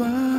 my